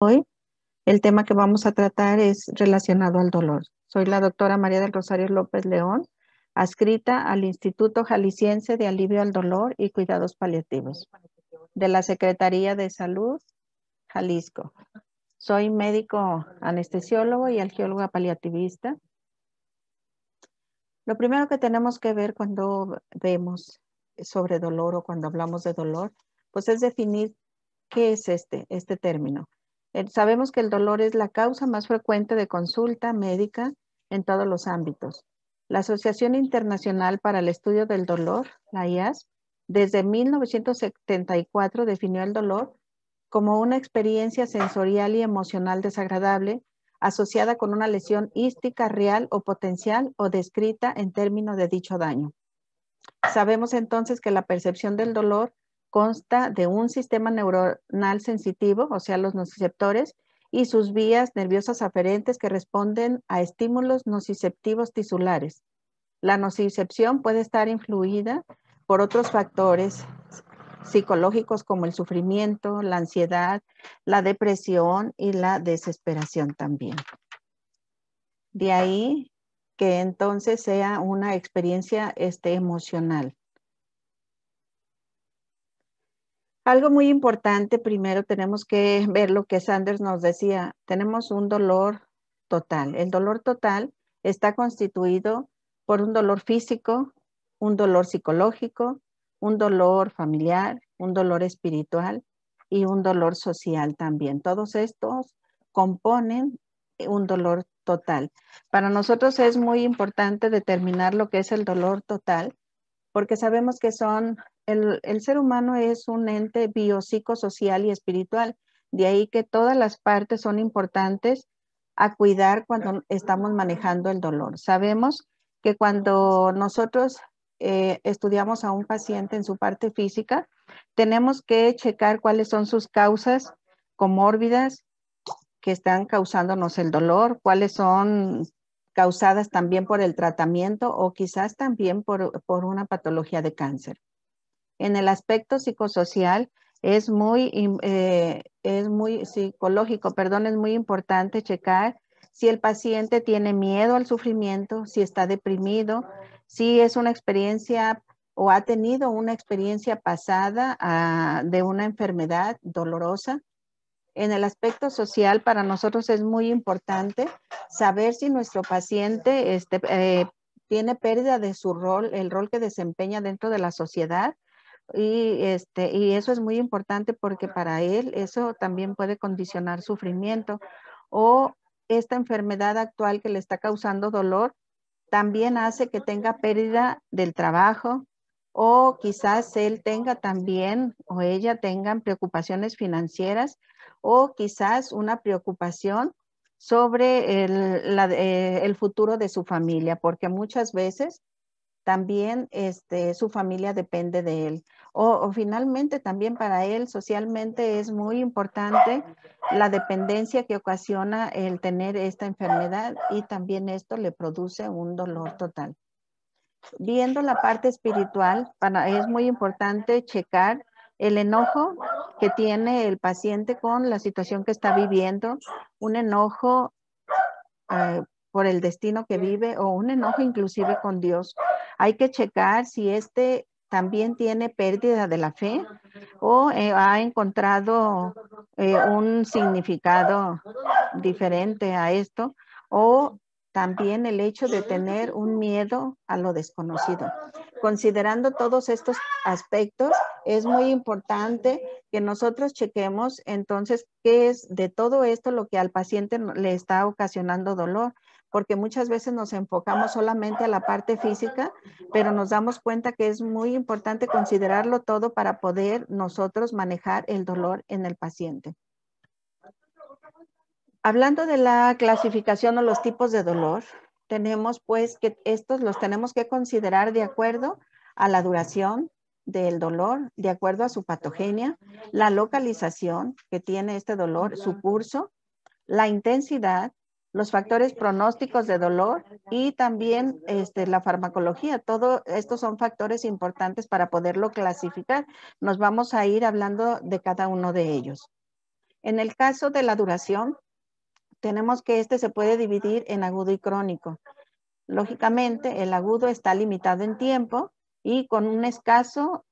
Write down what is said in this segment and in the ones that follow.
Hoy el tema que vamos a tratar es relacionado al dolor. Soy la doctora María del Rosario López León, adscrita al Instituto Jalisciense de Alivio al Dolor y Cuidados Paliativos de la Secretaría de Salud, Jalisco. Soy médico anestesiólogo y algióloga paliativista. Lo primero que tenemos que ver cuando vemos sobre dolor o cuando hablamos de dolor, pues es definir qué es este, este término. Eh, sabemos que el dolor es la causa más frecuente de consulta médica en todos los ámbitos. La Asociación Internacional para el Estudio del Dolor, la IAS, desde 1974 definió el dolor como una experiencia sensorial y emocional desagradable asociada con una lesión ística real o potencial o descrita en términos de dicho daño. Sabemos entonces que la percepción del dolor consta de un sistema neuronal sensitivo, o sea, los nociceptores, y sus vías nerviosas aferentes que responden a estímulos nociceptivos tisulares. La nocicepción puede estar influida por otros factores psicológicos como el sufrimiento, la ansiedad, la depresión y la desesperación también. De ahí que entonces sea una experiencia este, emocional. Algo muy importante, primero tenemos que ver lo que Sanders nos decía, tenemos un dolor total. El dolor total está constituido por un dolor físico, un dolor psicológico, un dolor familiar, un dolor espiritual y un dolor social también. Todos estos componen un dolor total. Para nosotros es muy importante determinar lo que es el dolor total porque sabemos que son el, ser humano es un ente biopsicosocial y espiritual. De ahí que todas las partes son importantes a cuidar cuando estamos manejando el dolor. Sabemos que cuando nosotros eh, estudiamos a un paciente en su parte física, tenemos que checar cuáles son sus causas comórbidas que están causándonos el dolor, cuáles son causadas también por el tratamiento o quizás también por, por una patología de cáncer. En el aspecto psicosocial es muy, eh, es muy psicológico, perdón, es muy importante checar si el paciente tiene miedo al sufrimiento, si está deprimido, si es una experiencia o ha tenido una experiencia pasada ah, de una enfermedad dolorosa. En el aspecto social, para nosotros es muy importante saber si nuestro paciente este, eh, tiene pérdida de su rol, el rol que desempeña dentro de la sociedad, y, este, y eso es muy importante porque para él eso también puede condicionar sufrimiento o esta enfermedad actual que le está causando dolor también hace que tenga pérdida del trabajo o quizás él tenga también o ella tengan preocupaciones financieras o quizás una preocupación sobre el, futuro de su familia, porque muchas veces también este, su familia depende de él. O, finalmente también para él socialmente es muy importante la dependencia que ocasiona el tener esta enfermedad y también esto le produce un dolor total. Viendo la parte espiritual, para, es muy importante checar el enojo que tiene el paciente con la situación que está viviendo, un enojo eh, por el destino que vive o un enojo inclusive con Dios. Hay que checar si este también tiene pérdida de la fe o eh, ha encontrado eh, un significado diferente a esto o también el hecho de tener un miedo a lo desconocido. Considerando todos estos aspectos, es muy importante que nosotros chequemos entonces qué es de todo esto lo que al paciente le está ocasionando dolor porque muchas veces nos enfocamos solamente a la parte física, pero nos damos cuenta que es muy importante considerarlo todo para poder nosotros manejar el dolor en el paciente. Hablando de la clasificación o los tipos de dolor, tenemos pues que estos los tenemos que considerar de acuerdo a la duración del dolor, de acuerdo a su patogenia, la localización que tiene este dolor, su curso, la intensidad, los factores pronósticos de dolor y también este, la farmacología. Todo estos son factores importantes para poderlo clasificar. Nos vamos a ir hablando de cada uno de ellos. En el caso de la duración, tenemos que este se puede dividir en agudo y crónico. Lógicamente, el agudo está limitado en tiempo y con un escaso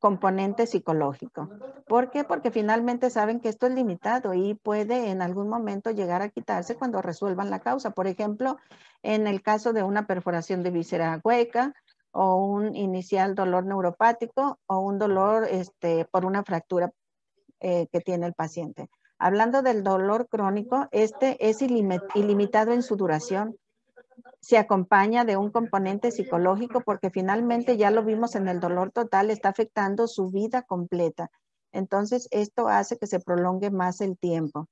componente psicológico. ¿Por qué? Porque finalmente saben que esto es limitado y puede en algún momento llegar a quitarse cuando resuelvan la causa. Por ejemplo, en el caso de una perforación de víscera hueca o un inicial dolor neuropático o un dolor este, por una fractura eh, que tiene el paciente. Hablando del dolor crónico, este es ilimitado en su duración se acompaña de un componente psicológico porque finalmente ya lo vimos en el dolor total, está afectando su vida completa. Entonces, esto hace que se prolongue más el tiempo.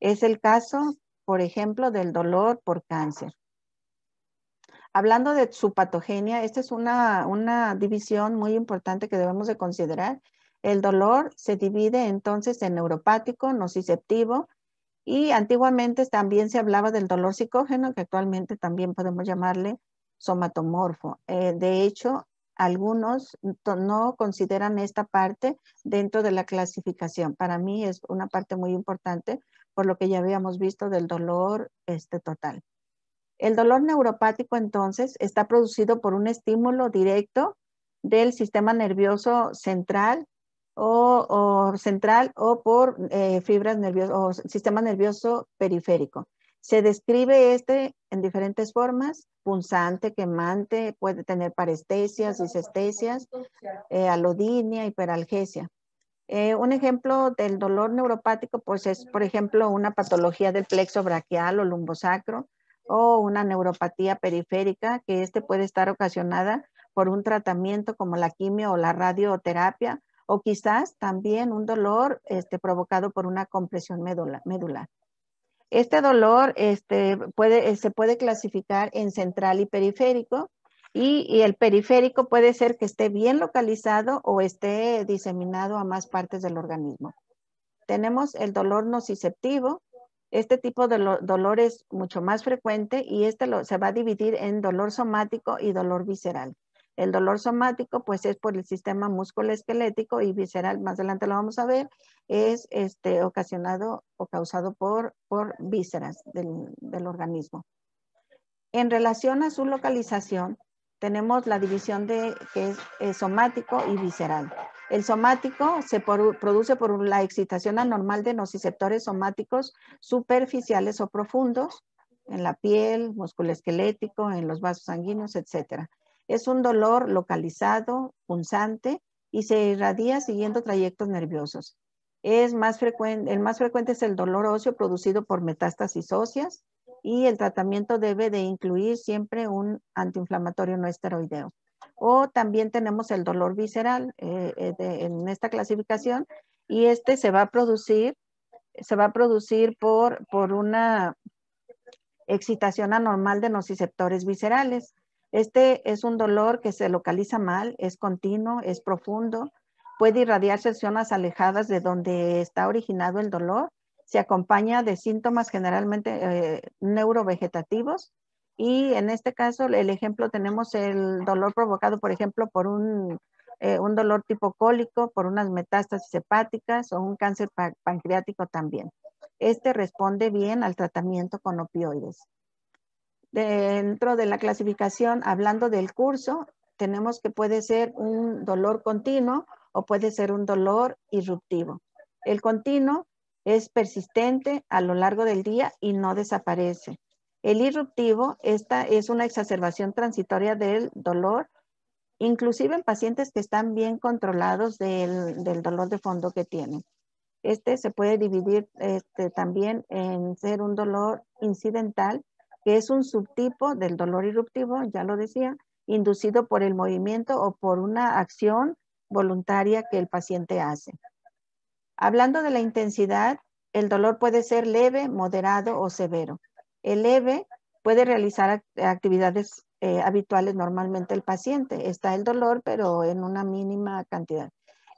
Es el caso, por ejemplo, del dolor por cáncer. Hablando de su patogenia, esta es una, una división muy importante que debemos de considerar. El dolor se divide entonces en neuropático, nociceptivo y antiguamente también se hablaba del dolor psicógeno, que actualmente también podemos llamarle somatomorfo. Eh, de hecho, algunos no consideran esta parte dentro de la clasificación. Para mí es una parte muy importante por lo que ya habíamos visto del dolor este, total. El dolor neuropático entonces está producido por un estímulo directo del sistema nervioso central o, central o por eh, fibras nerviosas o sistema nervioso periférico. Se describe este en diferentes formas, punzante, quemante, puede tener parestesias, disestesias, eh, alodinia, hiperalgesia. Eh, un ejemplo del dolor neuropático, pues es, por ejemplo, una patología del plexo braquial o lumbosacro o una neuropatía periférica, que este puede estar ocasionada por un tratamiento como la quimio o la radioterapia o quizás también un dolor este, provocado por una compresión medular. Este dolor este, puede, eh, se puede clasificar en central y periférico y, el periférico puede ser que esté bien localizado o esté diseminado a más partes del organismo. Tenemos el dolor nociceptivo. Este tipo de dolor es mucho más frecuente y este se va a dividir en dolor somático y dolor visceral. El dolor somático, pues es por el sistema musculoesquelético y visceral, más adelante lo vamos a ver, es este, ocasionado o causado por, por vísceras del, organismo. En relación a su localización, tenemos la división de que es, somático y visceral. El somático se produce por la excitación anormal de nociceptores somáticos superficiales o profundos en la piel, músculo esquelético, en los vasos sanguíneos, etc. Es un dolor localizado, punzante y se irradia siguiendo trayectos nerviosos. Es más frecuente, el más frecuente es el dolor óseo producido por metástasis óseas y el tratamiento debe de incluir siempre un antiinflamatorio no esteroideo. O también tenemos el dolor visceral eh, eh, en esta clasificación y este se va a producir, se va a producir por, por una excitación anormal de nociceptores viscerales. Este es un dolor que se localiza mal, es continuo, es profundo, puede irradiarse en zonas alejadas de donde está originado el dolor. Se acompaña de síntomas generalmente eh, neurovegetativos y en este caso el ejemplo tenemos el dolor provocado, por ejemplo, por un, eh, un dolor tipo cólico, por unas metástasis hepáticas o un cáncer pancreático también. Este responde bien al tratamiento con opioides dentro de la clasificación, hablando del curso, tenemos que puede ser un dolor continuo o puede ser un dolor irruptivo. El continuo es persistente a lo largo del día y no desaparece. El irruptivo, esta es una exacerbación transitoria del dolor, inclusive en pacientes que están bien controlados del, dolor de fondo que tienen. Este se puede dividir este, también en ser un dolor incidental que es un subtipo del dolor irruptivo, ya lo decía, inducido por el movimiento o por una acción voluntaria que el paciente hace. Hablando de la intensidad, el dolor puede ser leve, moderado o severo. El leve puede realizar actividades eh, habituales normalmente el paciente. Está el dolor, pero en una mínima cantidad.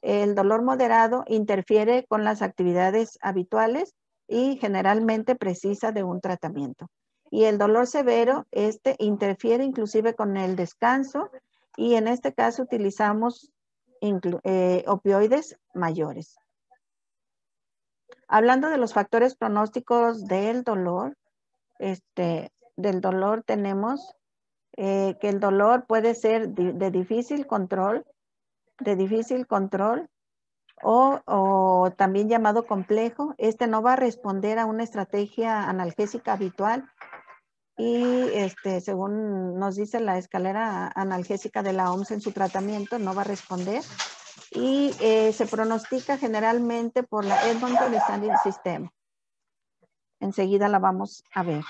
El dolor moderado interfiere con las actividades habituales y generalmente precisa de un tratamiento. Y el dolor severo, este interfiere inclusive con el descanso y en este caso utilizamos eh, opioides mayores. Hablando de los factores pronósticos del dolor, este, del dolor tenemos eh, que el dolor puede ser de, difícil control, de difícil control o, o, también llamado complejo. Este no va a responder a una estrategia analgésica habitual y este, según nos dice la escalera analgésica de la OMS en su tratamiento, no va a responder y eh, se pronostica generalmente por la Edmonton Standing System. Enseguida la vamos a ver.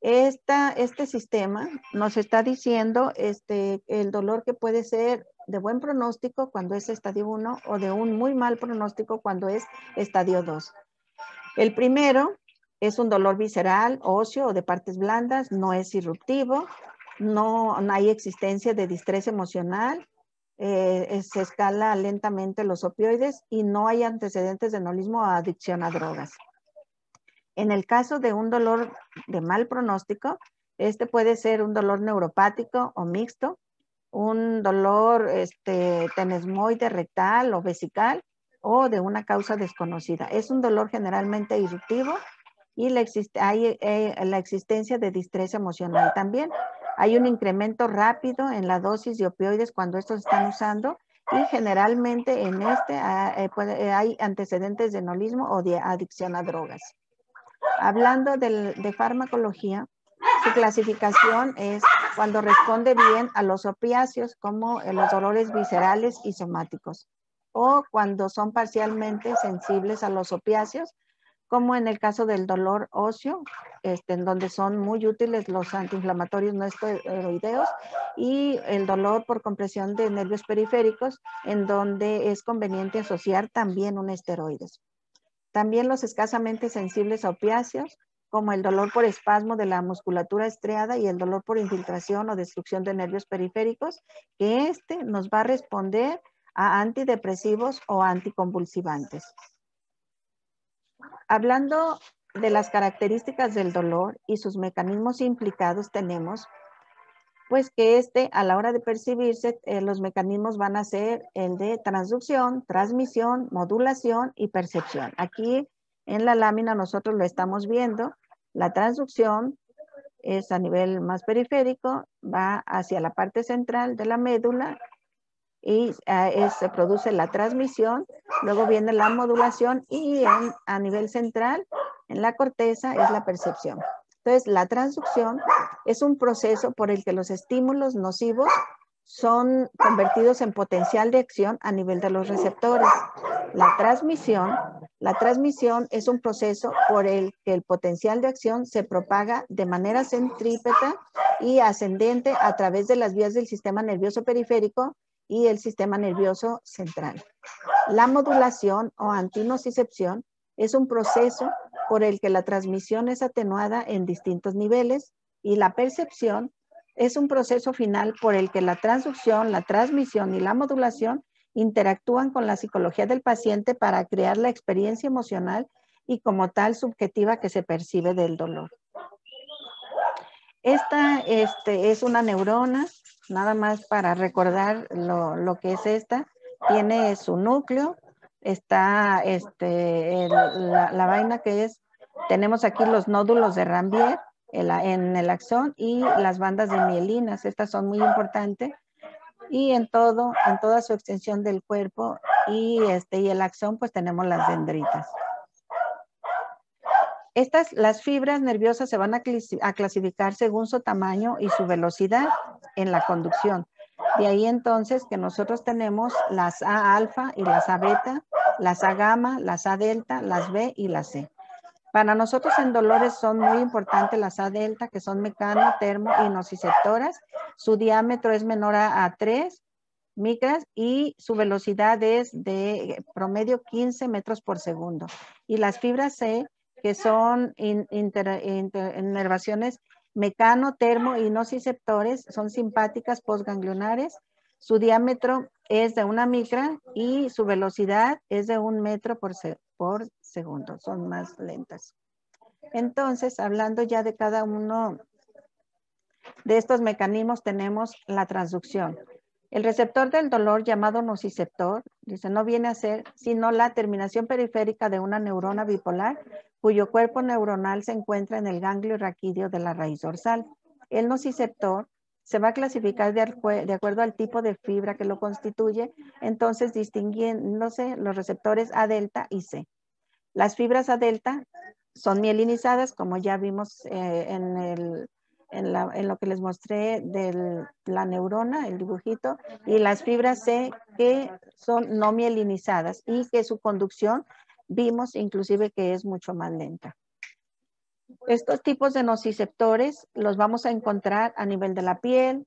Esta, este sistema nos está diciendo este, el dolor que puede ser de buen pronóstico cuando es estadio 1 o de un muy mal pronóstico cuando es estadio 2. El primero es un dolor visceral, óseo o de partes blandas, no es irruptivo, no, no hay existencia de distrés emocional, eh, se escala lentamente los opioides y no hay antecedentes de nolismo o adicción a drogas. En el caso de un dolor de mal pronóstico, este puede ser un dolor neuropático o mixto, un dolor este, tenesmoide rectal o vesical o de una causa desconocida. Es un dolor generalmente irruptivo y la hay eh, la existencia de distrés emocional también. Hay un incremento rápido en la dosis de opioides cuando estos están usando y generalmente en este ah, eh, eh, hay antecedentes de nolismo o de adicción a drogas. Hablando de, de farmacología, su clasificación es cuando responde bien a los opiáceos como los dolores viscerales y somáticos o cuando son parcialmente sensibles a los opiáceos como en el caso del dolor óseo, este, en donde son muy útiles los antiinflamatorios no esteroideos, y el dolor por compresión de nervios periféricos, en donde es conveniente asociar también un esteroides. También los escasamente sensibles a opiáceos, como el dolor por espasmo de la musculatura estriada y el dolor por infiltración o destrucción de nervios periféricos, que este nos va a responder a antidepresivos o anticonvulsivantes. Hablando de las características del dolor y sus mecanismos implicados, tenemos pues que este a la hora de percibirse, eh, los mecanismos van a ser el de transducción, transmisión, modulación y percepción. Aquí en la lámina nosotros lo estamos viendo. La transducción es a nivel más periférico, va hacia la parte central de la médula y uh, se produce la transmisión, luego viene la modulación y a nivel central, en la corteza, es la percepción. Entonces, la transducción es un proceso por el que los estímulos nocivos son convertidos en potencial de acción a nivel de los receptores. La transmisión, la transmisión es un proceso por el que el potencial de acción se propaga de manera centrípeta y ascendente a través de las vías del sistema nervioso periférico y el sistema nervioso central. La modulación o antinocicepción es un proceso por el que la transmisión es atenuada en distintos niveles y la percepción es un proceso final por el que la transducción, la transmisión y la modulación interactúan con la psicología del paciente para crear la experiencia emocional y como tal subjetiva que se percibe del dolor. Esta este, es una neurona nada más para recordar lo, que es esta. Tiene su núcleo, está este, la, vaina que es, tenemos aquí los nódulos de Rambier en el axón y las bandas de mielinas. Estas son muy importantes. Y en todo, en toda su extensión del cuerpo y, este, y el axón, pues tenemos las dendritas. Estas, las fibras nerviosas se van a, clasificar según su tamaño y su velocidad en la conducción. De ahí entonces que nosotros tenemos las A alfa y las A beta, las A gamma, las A delta, las B y las C. Para nosotros en dolores son muy importantes las A delta, que son mecano, termo y nociceptoras. Su diámetro es menor a, 3 micras y su velocidad es de promedio 15 metros por segundo. Y las fibras C que son inervaciones mecano, termo y nociceptores, son simpáticas postganglionares. Su diámetro es de una micra y su velocidad es de un metro por, por segundo, son más lentas. Entonces, hablando ya de cada uno de estos mecanismos, tenemos la transducción. El receptor del dolor llamado nociceptor, dice, no viene a ser sino la terminación periférica de una neurona bipolar cuyo cuerpo neuronal se encuentra en el ganglio raquídeo de la raíz dorsal. El nociceptor se va a clasificar de, acuerdo al tipo de fibra que lo constituye, entonces distinguiéndose los receptores A delta y C. Las fibras A delta son mielinizadas, como ya vimos eh, en, lo que les mostré de la neurona, el dibujito, y las fibras C que son no mielinizadas y que su conducción vimos inclusive que es mucho más lenta. Estos tipos de nociceptores los vamos a encontrar a nivel de la piel,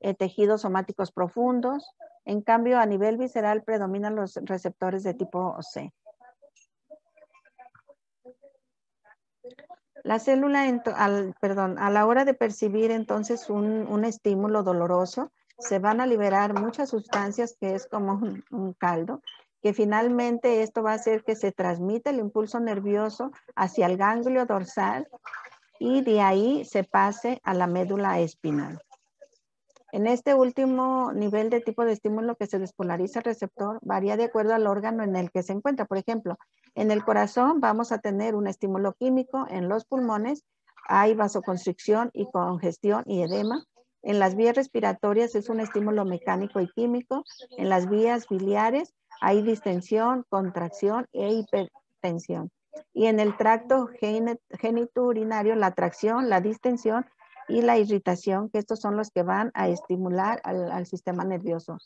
eh, tejidos somáticos profundos. En cambio, a nivel visceral predominan los receptores de tipo C. La célula, al, perdón, a la hora de percibir entonces un, estímulo doloroso, se van a liberar muchas sustancias que es como un caldo que finalmente esto va a hacer que se transmita el impulso nervioso hacia el ganglio dorsal y de ahí se pase a la médula espinal. En este último nivel de tipo de estímulo que se despolariza el receptor varía de acuerdo al órgano en el que se encuentra. Por ejemplo, en el corazón vamos a tener un estímulo químico, en los pulmones hay vasoconstricción y congestión y edema. En las vías respiratorias es un estímulo mecánico y químico. En las vías biliares hay distensión, contracción e hipertensión. Y en el tracto genitourinario, la tracción, la distensión y la irritación, que estos son los que van a estimular al, sistema nervioso.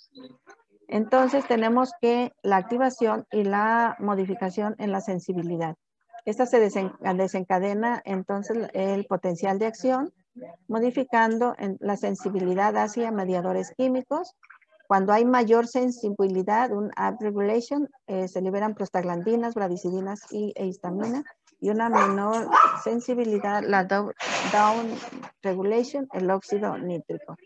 Entonces tenemos que la activación y la modificación en la sensibilidad. Esta se desencadena entonces el potencial de acción, modificando la sensibilidad hacia mediadores químicos cuando hay mayor sensibilidad, un upregulation, eh, se liberan prostaglandinas, bradicidinas y histamina. Y una menor sensibilidad, la down regulation, el óxido nítrico.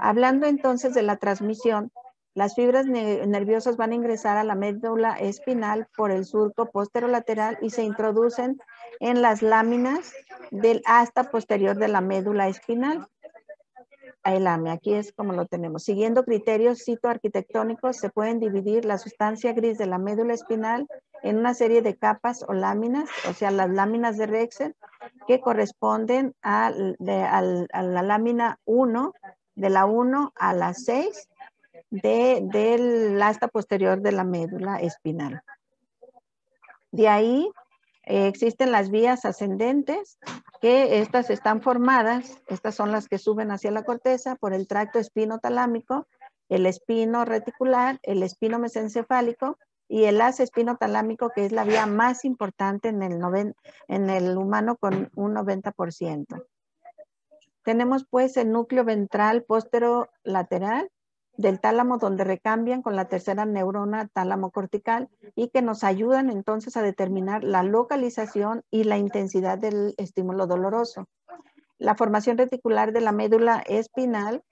Hablando entonces de la transmisión, las fibras nerviosas van a ingresar a la médula espinal por el surco posterolateral y se introducen en las láminas del asta posterior de la médula espinal AME. Aquí es como lo tenemos. Siguiendo criterios citoarquitectónicos, se pueden dividir la sustancia gris de la médula espinal en una serie de capas o láminas, o sea, las láminas de Rexel, que corresponden a, la lámina 1, de la 1 a la 6, de, del asta posterior de la médula espinal. De ahí eh, existen las vías ascendentes, que estas están formadas, estas son las que suben hacia la corteza por el tracto espinotalámico, el espino reticular, el espino mesencefálico y el as espinotalámico, que es la vía más importante en el, en el humano con un 90%. Tenemos pues el núcleo ventral posterolateral, del tálamo donde recambian con la tercera neurona tálamo cortical y que nos ayudan entonces a determinar la localización y la intensidad del estímulo doloroso. La formación reticular de la médula espinal,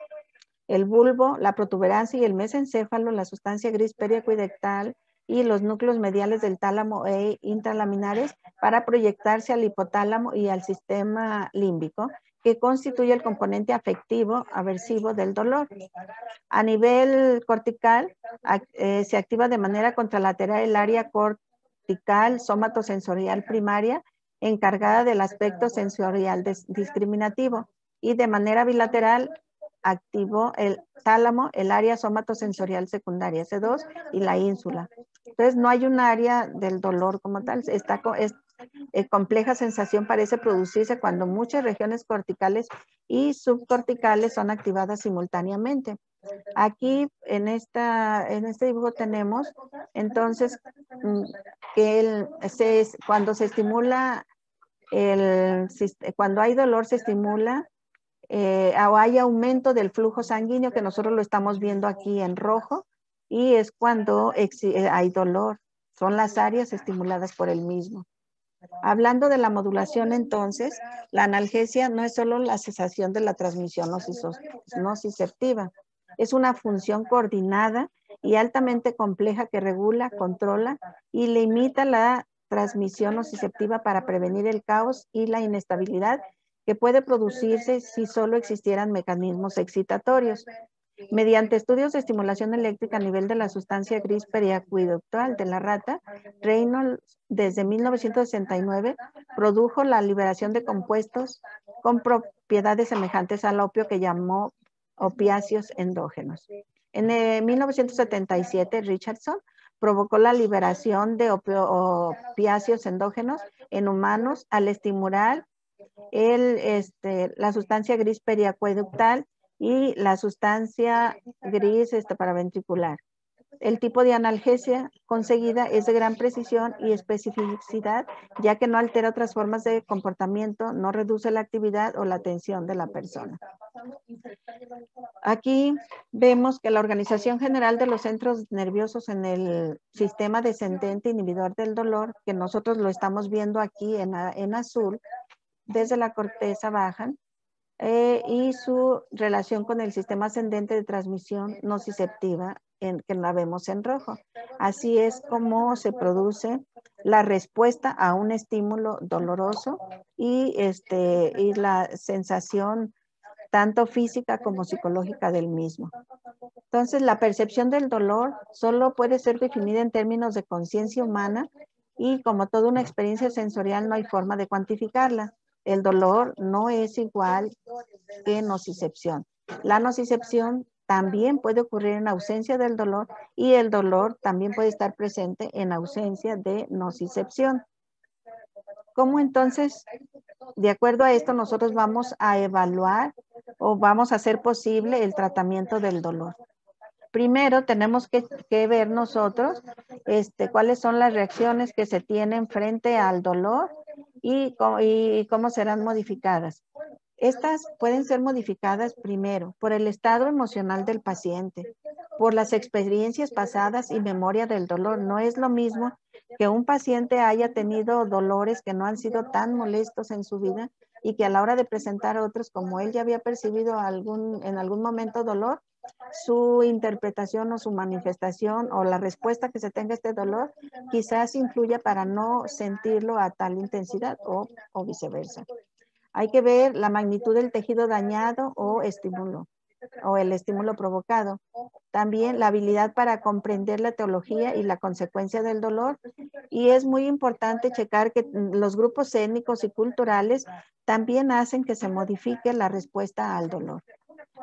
el bulbo, la protuberancia y el mesencéfalo, la sustancia gris periacoidectal y los núcleos mediales del tálamo e intralaminares para proyectarse al hipotálamo y al sistema límbico que constituye el componente afectivo aversivo del dolor. A nivel cortical, eh, se activa de manera contralateral el área cortical somatosensorial primaria encargada del aspecto sensorial discriminativo y de manera bilateral activo el tálamo, el área somatosensorial secundaria, C2 y la ínsula. Entonces no hay un área del dolor como tal, está, eh, compleja sensación parece producirse cuando muchas regiones corticales y subcorticales son activadas simultáneamente. Aquí en, esta, en este dibujo tenemos entonces mm, que cuando se estimula, el, cuando hay dolor se estimula eh, o hay aumento del flujo sanguíneo que nosotros lo estamos viendo aquí en rojo y es cuando eh, hay dolor. Son las áreas estimuladas por el mismo. Hablando de la modulación entonces, la analgesia no es solo la cesación de la transmisión nociceptiva, es una función coordinada y altamente compleja que regula, controla y limita la transmisión nociceptiva para prevenir el caos y la inestabilidad que puede producirse si solo existieran mecanismos excitatorios. Mediante estudios de estimulación eléctrica a nivel de la sustancia gris periacueductal de la rata, Reynolds desde 1969 produjo la liberación de compuestos con propiedades semejantes al opio que llamó opiáceos endógenos. En 1977, Richardson provocó la liberación de opiáceos endógenos en humanos al estimular este, la sustancia gris periacueductal y la sustancia gris este, paraventricular. El tipo de analgesia conseguida es de gran precisión y especificidad, ya que no altera otras formas de comportamiento, no reduce la actividad o la atención de la persona. Aquí vemos que la Organización General de los Centros Nerviosos en el sistema descendente inhibidor del dolor, que nosotros lo estamos viendo aquí en, en azul, desde la corteza baja, eh, y su relación con el sistema ascendente de transmisión nociceptiva en, que la vemos en rojo. Así es como se produce la respuesta a un estímulo doloroso y, este, y la sensación tanto física como psicológica del mismo. Entonces, la percepción del dolor solo puede ser definida en términos de conciencia humana y como toda una experiencia sensorial no hay forma de cuantificarla. El dolor no es igual que nocicepción. La nocicepción también puede ocurrir en ausencia del dolor y el dolor también puede estar presente en ausencia de nocicepción. ¿Cómo entonces, de acuerdo a esto, nosotros vamos a evaluar o vamos a hacer posible el tratamiento del dolor? Primero tenemos que, ver nosotros este, cuáles son las reacciones que se tienen frente al dolor y, cómo serán modificadas. Estas pueden ser modificadas primero por el estado emocional del paciente, por las experiencias pasadas y memoria del dolor. No es lo mismo que un paciente haya tenido dolores que no han sido tan molestos en su vida y que a la hora de presentar otros, como él ya había percibido algún, en algún momento dolor, su interpretación o su manifestación o la respuesta que se tenga a este dolor quizás influya para no sentirlo a tal intensidad o, o viceversa. Hay que ver la magnitud del tejido dañado o estímulo o el estímulo provocado. También la habilidad para comprender la teología y la consecuencia del dolor. Y es muy importante checar que los grupos étnicos y culturales también hacen que se modifique la respuesta al dolor.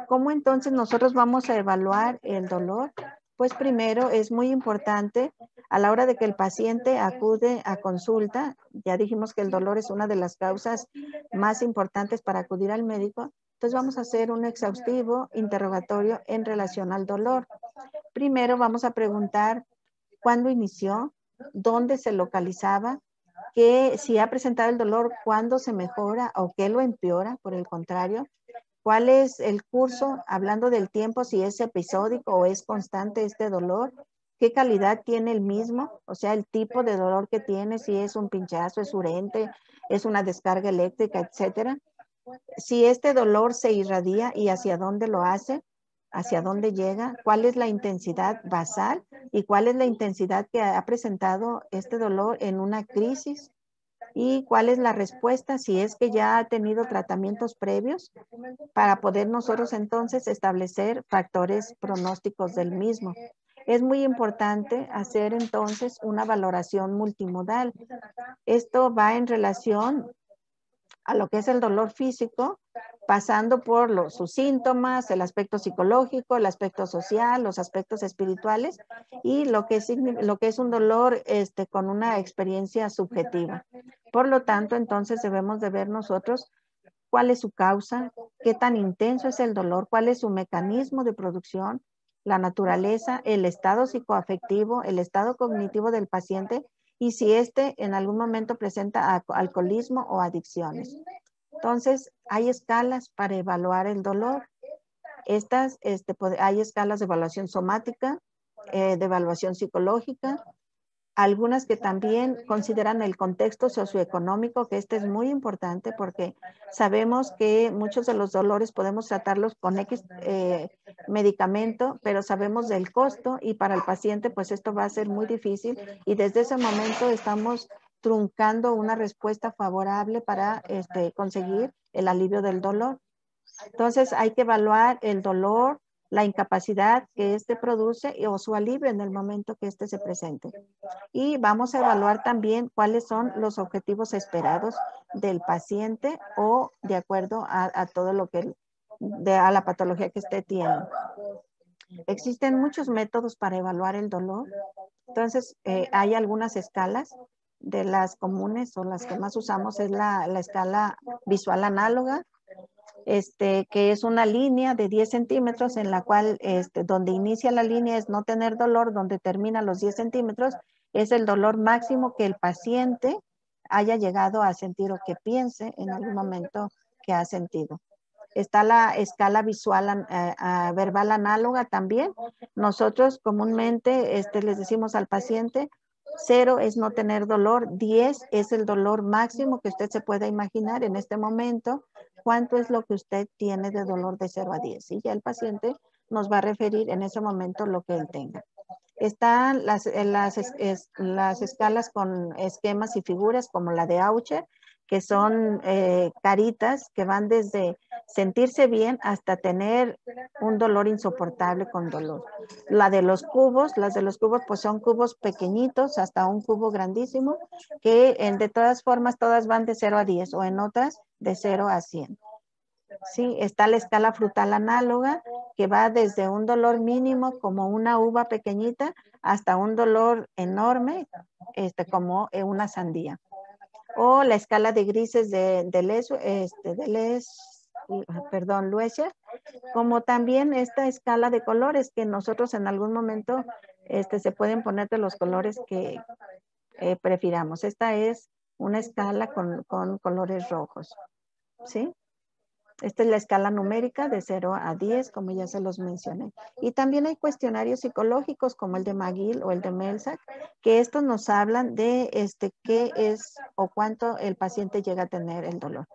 ¿Cómo entonces nosotros vamos a evaluar el dolor? Pues primero es muy importante a la hora de que el paciente acude a consulta, ya dijimos que el dolor es una de las causas más importantes para acudir al médico, entonces vamos a hacer un exhaustivo interrogatorio en relación al dolor. Primero vamos a preguntar cuándo inició, dónde se localizaba, que si ha presentado el dolor, cuándo se mejora o qué lo empeora, por el contrario, ¿Cuál es el curso? Hablando del tiempo, si es episódico o es constante este dolor. ¿Qué calidad tiene el mismo? O sea, el tipo de dolor que tiene, si es un pinchazo, es urente, es una descarga eléctrica, etcétera. Si este dolor se irradia y hacia dónde lo hace, hacia dónde llega, cuál es la intensidad basal y cuál es la intensidad que ha presentado este dolor en una crisis y cuál es la respuesta si es que ya ha tenido tratamientos previos para poder nosotros entonces establecer factores pronósticos del mismo. Es muy importante hacer entonces una valoración multimodal. Esto va en relación a lo que es el dolor físico, pasando por los, sus síntomas, el aspecto psicológico, el aspecto social, los aspectos espirituales y lo que es, lo que es un dolor este, con una experiencia subjetiva. Por lo tanto, entonces debemos de ver nosotros cuál es su causa, qué tan intenso es el dolor, cuál es su mecanismo de producción, la naturaleza, el estado psicoafectivo, el estado cognitivo del paciente y si éste en algún momento presenta alcoholismo o adicciones. Entonces, hay escalas para evaluar el dolor. Estas, este, hay escalas de evaluación somática, eh, de evaluación psicológica, algunas que también consideran el contexto socioeconómico, que este es muy importante porque sabemos que muchos de los dolores podemos tratarlos con X medicamento, pero sabemos del costo y para el paciente pues esto va a ser muy difícil y desde ese momento estamos truncando una respuesta favorable para este, conseguir el alivio del dolor. Entonces hay que evaluar el dolor, la incapacidad que éste produce o su alivio en el momento que éste se presente. Y vamos a evaluar también cuáles son los objetivos esperados del paciente o de acuerdo a, todo lo que, de, a la patología que usted tiene. Existen muchos métodos para evaluar el dolor. Entonces, eh, hay algunas escalas de las comunes o las que más usamos es la, la escala visual análoga, este, que es una línea de 10 centímetros en la cual este, donde inicia la línea es no tener dolor, donde termina los 10 centímetros es el dolor máximo que el paciente haya llegado a sentir o que piense en algún momento que ha sentido. Está la escala visual eh, verbal análoga también. Nosotros comúnmente este, les decimos al paciente, cero es no tener dolor, 10 es el dolor máximo que usted se pueda imaginar en este momento cuánto es lo que usted tiene de dolor de 0 a 10. Y ya el paciente nos va a referir en ese momento lo que él tenga. Están las, eh, las, las escalas con esquemas y figuras como la de Aucher, que son eh, caritas que van desde sentirse bien hasta tener un dolor insoportable con dolor. La de los cubos, las de los cubos pues son cubos pequeñitos hasta un cubo grandísimo que en, de todas formas todas van de 0 a 10 o en otras de 0 a 100. Sí, está la escala frutal análoga que va desde un dolor mínimo como una uva pequeñita hasta un dolor enorme este, como una sandía o la escala de grises de, de Les, este, de Les, perdón, Luesia, como también esta escala de colores que nosotros en algún momento este, se pueden poner de los colores que eh, prefiramos. Esta es una escala con, con colores rojos, ¿sí? Esta es la escala numérica de 0 a 10, como ya se los mencioné. Y también hay cuestionarios psicológicos como el de McGill o el de Melsack, que estos nos hablan de este, qué es o cuánto el paciente llega a tener el dolor.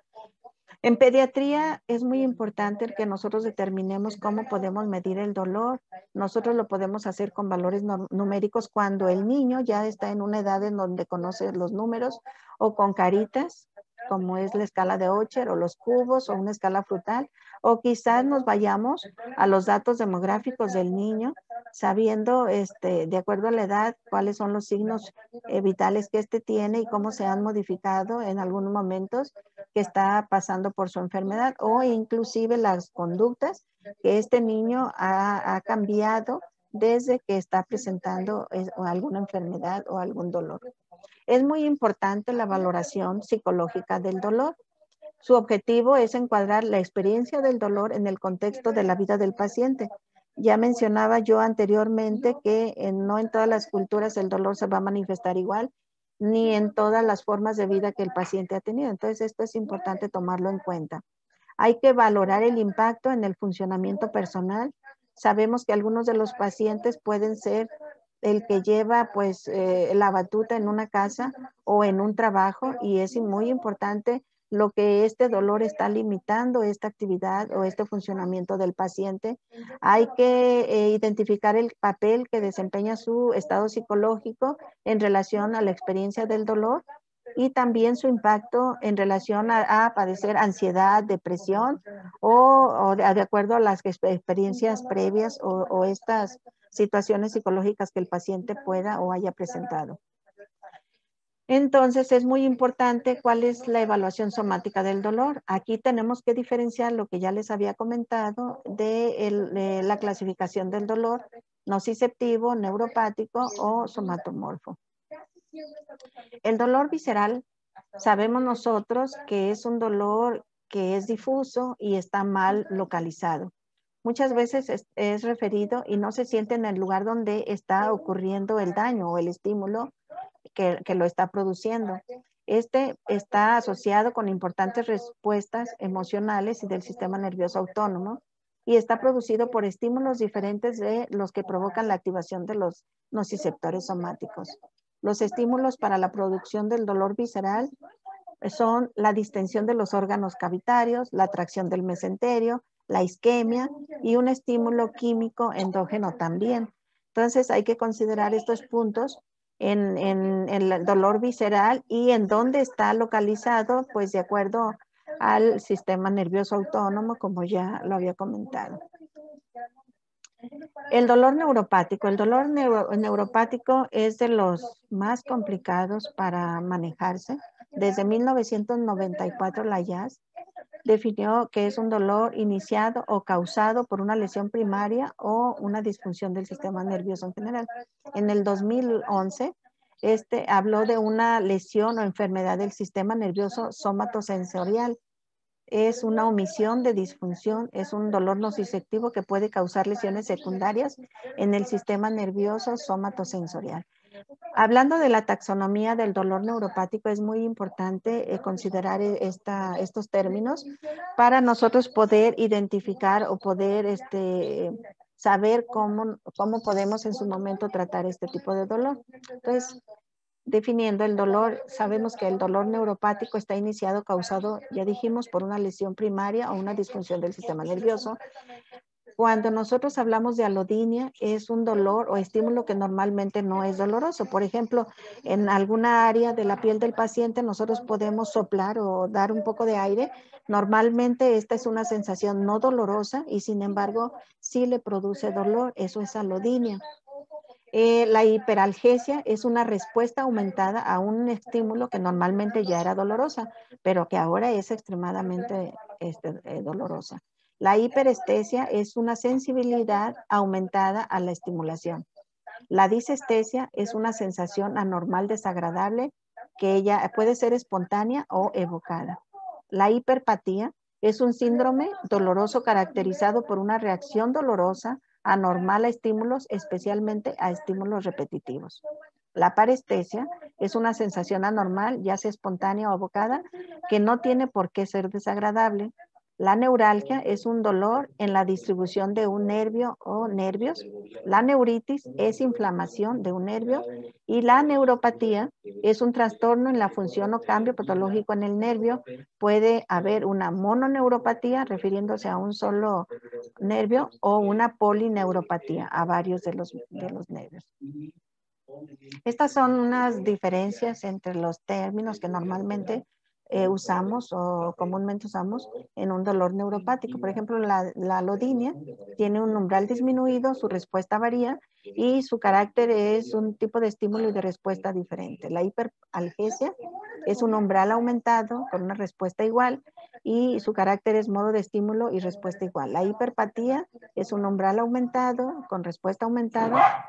En pediatría es muy importante que nosotros determinemos cómo podemos medir el dolor. Nosotros lo podemos hacer con valores numéricos cuando el niño ya está en una edad en donde conoce los números o con caritas como es la escala de Ocher o los cubos o una escala frutal, o quizás nos vayamos a los datos demográficos del niño, sabiendo, este, de acuerdo a la edad, cuáles son los signos eh, vitales que éste tiene y cómo se han modificado en algunos momentos que está pasando por su enfermedad, o inclusive las conductas que este niño ha, ha cambiado desde que está presentando eh, alguna enfermedad o algún dolor. Es muy importante la valoración psicológica del dolor. Su objetivo es encuadrar la experiencia del dolor en el contexto de la vida del paciente. Ya mencionaba yo anteriormente que no en todas las culturas el dolor se va a manifestar igual, ni en todas las formas de vida que el paciente ha tenido. Entonces, esto es importante tomarlo en cuenta. Hay que valorar el impacto en el funcionamiento personal. Sabemos que algunos de los pacientes pueden ser el que lleva pues eh, la batuta en una casa o en un trabajo y es muy importante lo que este dolor está limitando esta actividad o este funcionamiento del paciente. Hay que eh, identificar el papel que desempeña su estado psicológico en relación a la experiencia del dolor y también su impacto en relación a, padecer ansiedad, depresión o, de acuerdo a las experiencias previas o, estas situaciones psicológicas que el paciente pueda o haya presentado. Entonces, es muy importante cuál es la evaluación somática del dolor. Aquí tenemos que diferenciar lo que ya les había comentado de, la clasificación del dolor nociceptivo, neuropático o somatomorfo. El dolor visceral, sabemos nosotros que es un dolor que es difuso y está mal localizado muchas veces es, referido y no se siente en el lugar donde está ocurriendo el daño o el estímulo que, que lo está produciendo. Este está asociado con importantes respuestas emocionales y del sistema nervioso autónomo y está producido por estímulos diferentes de los que provocan la activación de los nociceptores somáticos. Los estímulos para la producción del dolor visceral son la distensión de los órganos cavitarios, la atracción del mesenterio, la isquemia y un estímulo químico endógeno también. Entonces hay que considerar estos puntos en, el dolor visceral y en dónde está localizado, pues de acuerdo al sistema nervioso autónomo, como ya lo había comentado. El dolor neuropático. El dolor neuropático es de los más complicados para manejarse. Desde 1994 la IAS definió que es un dolor iniciado o causado por una lesión primaria o una disfunción del sistema nervioso en general. En el 2011, este habló de una lesión o enfermedad del sistema nervioso somatosensorial. Es una omisión de disfunción, es un dolor nociceptivo que puede causar lesiones secundarias en el sistema nervioso somatosensorial. Hablando de la taxonomía del dolor neuropático, es muy importante eh, considerar eh, estos términos para nosotros poder identificar o poder este, saber cómo, cómo podemos en su momento tratar este tipo de dolor. Entonces, definiendo el dolor, sabemos que el dolor neuropático está iniciado, causado, ya dijimos, por una lesión primaria o una disfunción del sistema nervioso cuando nosotros hablamos de alodinia, es un dolor o estímulo que normalmente no es doloroso. Por ejemplo, en alguna área de la piel del paciente nosotros podemos soplar o dar un poco de aire. Normalmente esta es una sensación no dolorosa y sin embargo sí le produce dolor. Eso es alodinia. Eh, la hiperalgesia es una respuesta aumentada a un estímulo que normalmente ya era dolorosa, pero que ahora es extremadamente este, eh, dolorosa. La hiperestesia es una sensibilidad aumentada a la estimulación. La disestesia es una sensación anormal desagradable que ella puede ser espontánea o evocada. La hiperpatía es un síndrome doloroso caracterizado por una reacción dolorosa anormal a estímulos, especialmente a estímulos repetitivos. La parestesia es una sensación anormal, ya sea espontánea o evocada, que no tiene por qué ser desagradable, la neuralgia es un dolor en la distribución de un nervio o nervios. La neuritis es inflamación de un nervio y la neuropatía es un trastorno en la función o cambio patológico en el nervio. Puede haber una mononeuropatía refiriéndose a un solo nervio o una polineuropatía a varios de los, de los nervios. Estas son unas diferencias entre los términos que normalmente eh, usamos o comúnmente usamos en un dolor neuropático. Por ejemplo, la, la alodinia tiene un umbral disminuido, su respuesta varía y su carácter es un tipo de estímulo y de respuesta diferente. La hiperalgesia es un umbral aumentado con una respuesta igual y su carácter es modo de estímulo y respuesta igual. La hiperpatía es un umbral aumentado con respuesta aumentada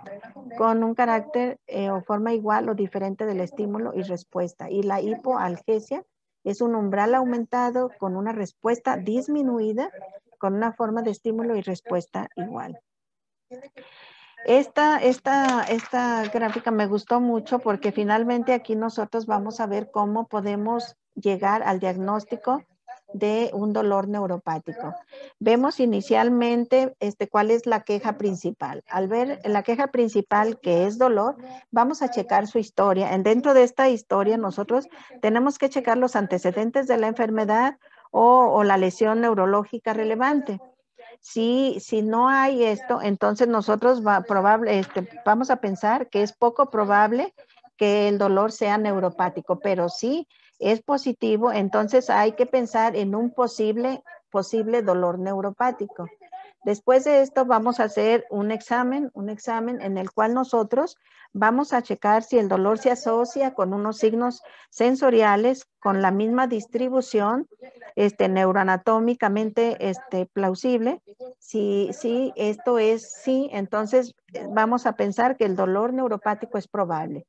con un carácter eh, o forma igual o diferente del estímulo y respuesta. Y la hipoalgesia es un umbral aumentado con una respuesta disminuida, con una forma de estímulo y respuesta igual. Esta, esta, esta gráfica me gustó mucho porque finalmente aquí nosotros vamos a ver cómo podemos llegar al diagnóstico de un dolor neuropático. Vemos inicialmente este, cuál es la queja principal. Al ver la queja principal que es dolor, vamos a checar su historia. En dentro de esta historia nosotros tenemos que checar los antecedentes de la enfermedad o, la lesión neurológica relevante. Si, si, no hay esto, entonces nosotros va, probable, este, vamos a pensar que es poco probable que el dolor sea neuropático, pero sí es positivo, entonces hay que pensar en un posible, posible dolor neuropático. Después de esto vamos a hacer un examen, un examen en el cual nosotros vamos a checar si el dolor se asocia con unos signos sensoriales con la misma distribución este, neuroanatómicamente este, plausible. Si, si esto es sí, entonces eh, vamos a pensar que el dolor neuropático es probable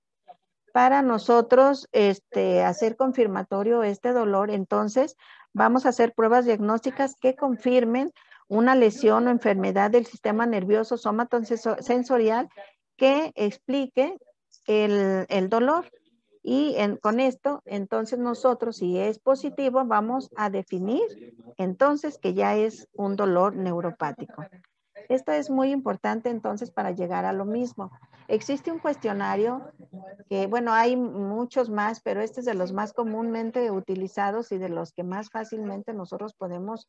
para nosotros este, hacer confirmatorio este dolor, entonces vamos a hacer pruebas diagnósticas que confirmen una lesión o enfermedad del sistema nervioso somatosensorial que explique el, dolor. Y con esto, entonces nosotros, si es positivo, vamos a definir entonces que ya es un dolor neuropático. Esto es muy importante entonces para llegar a lo mismo. Existe un cuestionario que, bueno, hay muchos más, pero este es de los más comúnmente utilizados y de los que más fácilmente nosotros podemos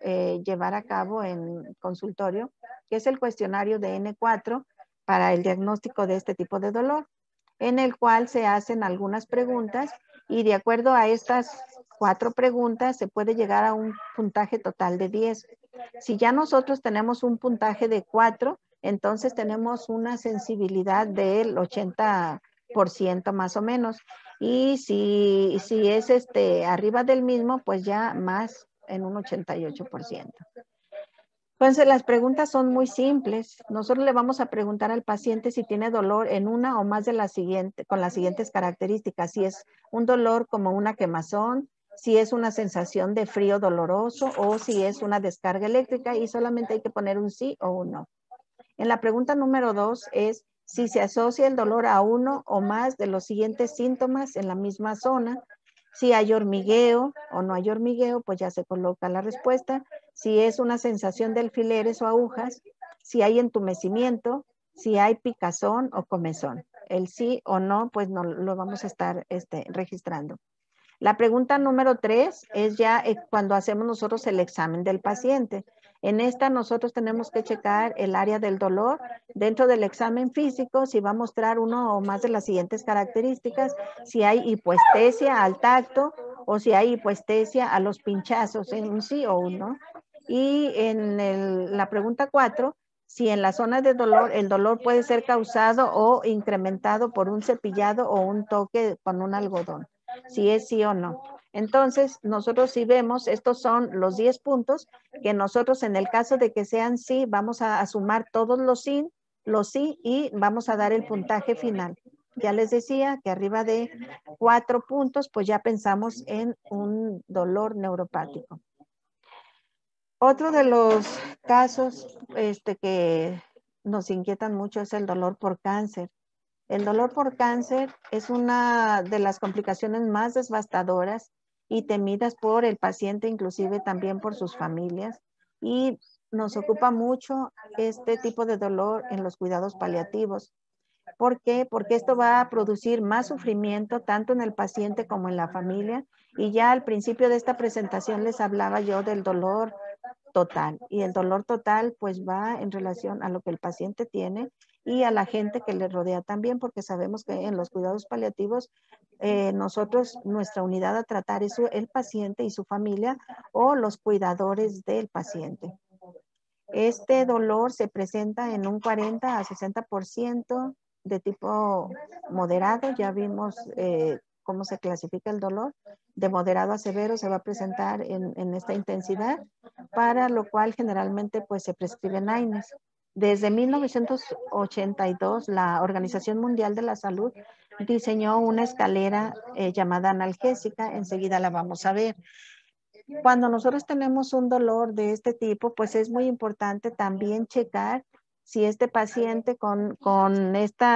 eh, llevar a cabo en consultorio, que es el cuestionario de N4 para el diagnóstico de este tipo de dolor, en el cual se hacen algunas preguntas y de acuerdo a estas cuatro preguntas se puede llegar a un puntaje total de 10. Si ya nosotros tenemos un puntaje de 4, entonces tenemos una sensibilidad del 80% más o menos. Y si, si es este, arriba del mismo, pues ya más en un 88%. Entonces, las preguntas son muy simples. Nosotros le vamos a preguntar al paciente si tiene dolor en una o más de las siguientes, con las siguientes características. Si es un dolor como una quemazón, si es una sensación de frío doloroso o si es una descarga eléctrica y solamente hay que poner un sí o un no. En la pregunta número dos es si se asocia el dolor a uno o más de los siguientes síntomas en la misma zona. Si hay hormigueo o no hay hormigueo, pues ya se coloca la respuesta. Si es una sensación de alfileres o agujas, si hay entumecimiento, si hay picazón o comezón. El sí o no, pues no lo vamos a estar este, registrando. La pregunta número tres es ya eh, cuando hacemos nosotros el examen del paciente. En esta nosotros tenemos que checar el área del dolor. Dentro del examen físico, si va a mostrar uno o más de las siguientes características, si hay hipoestesia al tacto o si hay hipoestesia a los pinchazos, en un sí o un no. Y en la pregunta cuatro, si en la zona de dolor el dolor puede ser causado o incrementado por un cepillado o un toque con un algodón si es sí o no. Entonces, nosotros si vemos, estos son los 10 puntos que nosotros en el caso de que sean sí, vamos a, sumar todos los sí, los sí y vamos a dar el puntaje final. Ya les decía que arriba de cuatro puntos, pues ya pensamos en un dolor neuropático. Otro de los casos este, que nos inquietan mucho es el dolor por cáncer. El dolor por cáncer es una de las complicaciones más devastadoras y temidas por el paciente, inclusive también por sus familias. Y nos ocupa mucho este tipo de dolor en los cuidados paliativos. ¿Por qué? Porque esto va a producir más sufrimiento tanto en el paciente como en la familia. Y ya al principio de esta presentación les hablaba yo del dolor total. Y el dolor total pues va en relación a lo que el paciente tiene y a la gente que le rodea también, porque sabemos que en los cuidados paliativos eh, nosotros, nuestra unidad a tratar es el paciente y su familia o los cuidadores del paciente. Este dolor se presenta en un 40 a 60% de tipo moderado. Ya vimos eh, cómo se clasifica el dolor. De moderado a severo se va a presentar en, en esta intensidad, para lo cual generalmente pues se prescriben AINES. Desde 1982, la Organización Mundial de la Salud diseñó una escalera eh, llamada analgésica. Enseguida la vamos a ver. Cuando nosotros tenemos un dolor de este tipo, pues es muy importante también checar si este paciente con, con este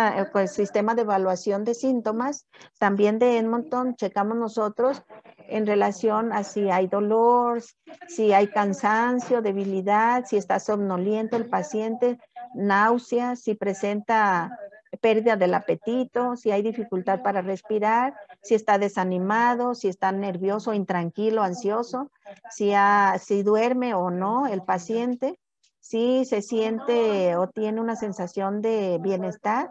sistema de evaluación de síntomas, también de Edmonton, checamos nosotros en relación a si hay dolor, si hay cansancio, debilidad, si está somnoliento el paciente, náuseas, si presenta pérdida del apetito, si hay dificultad para respirar, si está desanimado, si está nervioso, intranquilo, ansioso, si, si duerme o no el paciente, si se siente o tiene una sensación de bienestar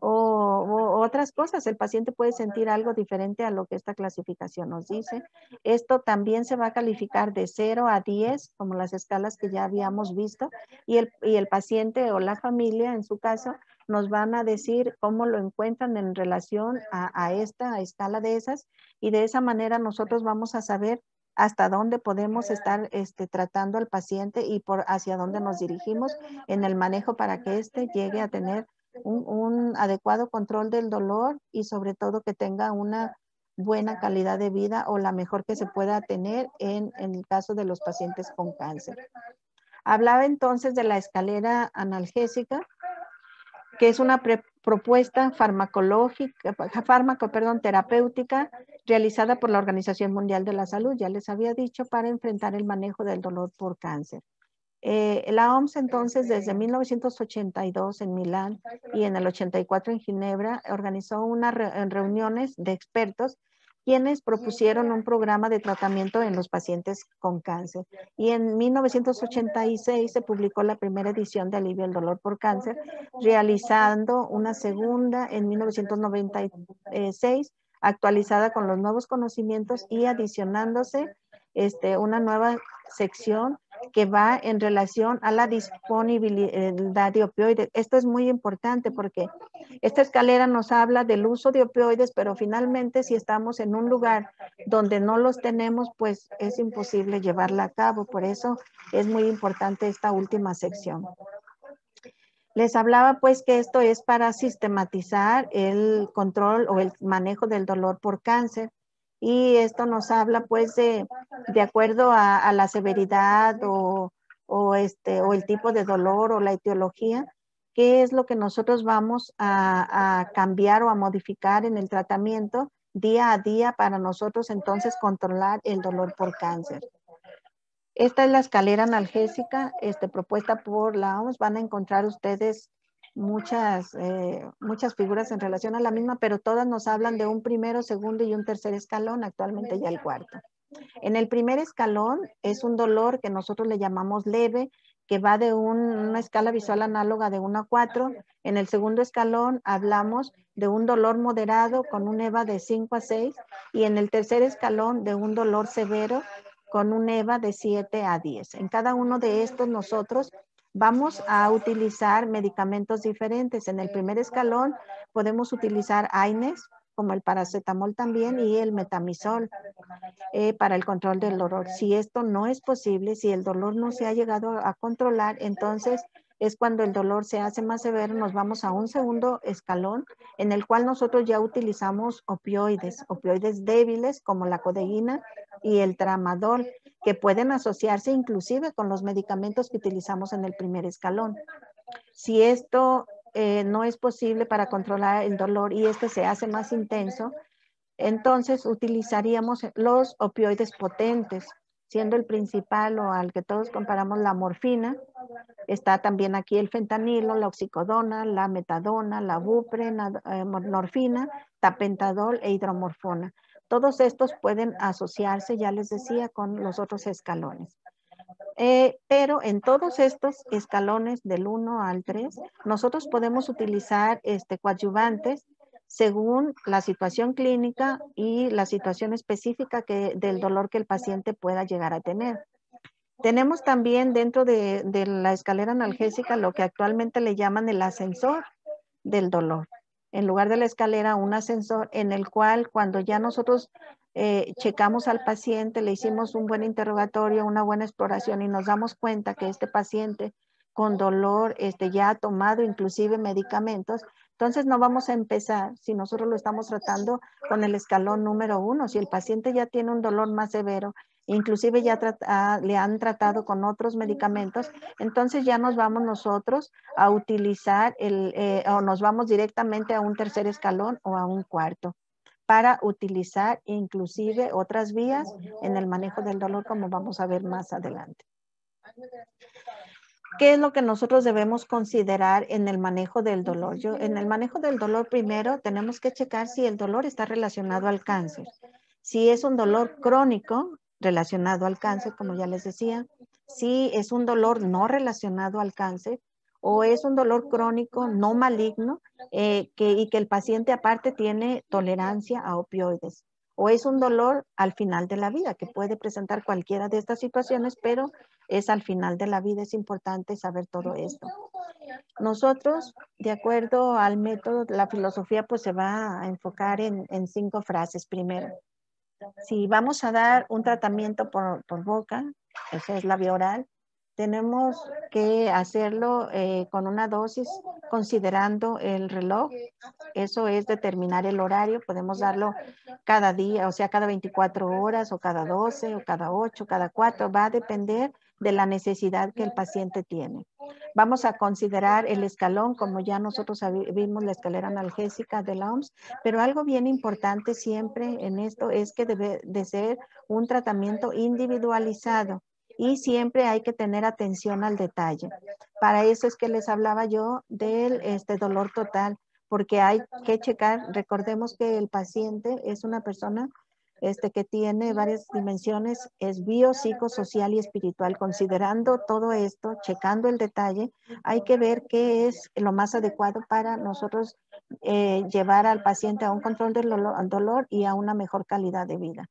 o, otras cosas. El paciente puede sentir algo diferente a lo que esta clasificación nos dice. Esto también se va a calificar de 0 a 10, como las escalas que ya habíamos visto, y el, y el paciente o la familia, en su caso, nos van a decir cómo lo encuentran en relación a esta escala de esas, y de esa manera nosotros vamos a saber hasta dónde podemos estar este, tratando al paciente y por hacia dónde nos dirigimos en el manejo para que éste llegue a tener un, adecuado control del dolor y sobre todo que tenga una buena calidad de vida o la mejor que se pueda tener en, el caso de los pacientes con cáncer. Hablaba entonces de la escalera analgésica, que es una propuesta farmacológica, fármaco, perdón, terapéutica realizada por la Organización Mundial de la Salud, ya les había dicho, para enfrentar el manejo del dolor por cáncer. Eh, la OMS entonces desde 1982 en Milán y en el 84 en Ginebra organizó unas reuniones de expertos quienes propusieron un programa de tratamiento en los pacientes con cáncer. Y en 1986 se publicó la primera edición de Alivio al Dolor por Cáncer, realizando una segunda en 1996, actualizada con los nuevos conocimientos y adicionándose este, una nueva sección que va en relación a la disponibilidad de opioides. Esto es muy importante porque esta escalera nos habla del uso de opioides, pero finalmente si estamos en un lugar donde no los tenemos, pues es imposible llevarla a cabo. Por eso es muy importante esta última sección. Les hablaba pues que esto es para sistematizar el control o el manejo del dolor por cáncer y esto nos habla pues de, de acuerdo a, la severidad o, este, o el tipo de dolor o la etiología, qué es lo que nosotros vamos a, a cambiar o a modificar en el tratamiento día a día para nosotros entonces controlar el dolor por cáncer. Esta es la escalera analgésica este, propuesta por la OMS. Van a encontrar ustedes muchas, eh, muchas figuras en relación a la misma, pero todas nos hablan de un primero, segundo y un tercer escalón, actualmente ya el cuarto. En el primer escalón es un dolor que nosotros le llamamos leve, que va de una escala visual análoga de 1 a 4. En el segundo escalón hablamos de un dolor moderado con un EVA de 5 a 6 y en el tercer escalón de un dolor severo con un EVA de 7 a 10. En cada uno de estos nosotros Vamos a utilizar medicamentos diferentes. En el primer escalón podemos utilizar AINES, como el paracetamol también, y el metamisol eh, para el control del dolor. Si esto no es posible, si el dolor no se ha llegado a controlar, entonces es cuando el dolor se hace más severo, nos vamos a un segundo escalón en el cual nosotros ya utilizamos opioides, opioides débiles como la codeína y el tramadol, que pueden asociarse inclusive con los medicamentos que utilizamos en el primer escalón. Si esto eh, no es posible para controlar el dolor y este se hace más intenso, entonces utilizaríamos los opioides potentes, siendo el principal o al que todos comparamos la morfina. Está también aquí el fentanilo, la oxicodona, la metadona, la bupre, la eh, morfina, tapentadol e hidromorfona. Todos estos pueden asociarse, ya les decía, con los otros escalones. Eh, pero en todos estos escalones del 1 al 3, nosotros podemos utilizar este, coadyuvantes según la situación clínica y la situación específica que, del dolor que el paciente pueda llegar a tener. Tenemos también dentro de, la escalera analgésica lo que actualmente le llaman el ascensor del dolor. En lugar de la escalera, un ascensor en el cual cuando ya nosotros eh, checamos al paciente, le hicimos un buen interrogatorio, una buena exploración y nos damos cuenta que este paciente con dolor este, ya ha tomado inclusive medicamentos, entonces no vamos a empezar si nosotros lo estamos tratando con el escalón número uno. Si el paciente ya tiene un dolor más severo, inclusive ya ah, le han tratado con otros medicamentos, entonces ya nos vamos nosotros a utilizar el, eh, o nos vamos directamente a un tercer escalón o a un cuarto para utilizar inclusive otras vías en el manejo del dolor como vamos a ver más adelante. ¿Qué es lo que nosotros debemos considerar en el manejo del dolor? Yo, en el manejo del dolor, primero tenemos que checar si el dolor está relacionado al cáncer. Si es un dolor crónico relacionado al cáncer, como ya les decía, si es un dolor no relacionado al cáncer o es un dolor crónico no maligno eh, que, y que el paciente aparte tiene tolerancia a opioides o es un dolor al final de la vida, que puede presentar cualquiera de estas situaciones, pero es al final de la vida, es importante saber todo esto. Nosotros, de acuerdo al método, la filosofía pues se va a enfocar en, cinco frases. Primero, si vamos a dar un tratamiento por, por boca, eso es la vía oral, tenemos que hacerlo eh, con una dosis considerando el reloj. Eso es determinar el horario. Podemos darlo cada día, o sea, cada 24 horas o cada 12 o cada 8, cada 4. Va a depender de la necesidad que el paciente tiene. Vamos a considerar el escalón, como ya nosotros vimos la escalera analgésica de la OMS, pero algo bien importante siempre en esto es que debe de ser un tratamiento individualizado y siempre hay que tener atención al detalle. Para eso es que les hablaba yo del este dolor total, porque hay que checar, recordemos que el paciente es una persona este, que tiene varias dimensiones, es bio, social y espiritual. Considerando todo esto, checando el detalle, hay que ver qué es lo más adecuado para nosotros eh, llevar al paciente a un control del dolor y a una mejor calidad de vida.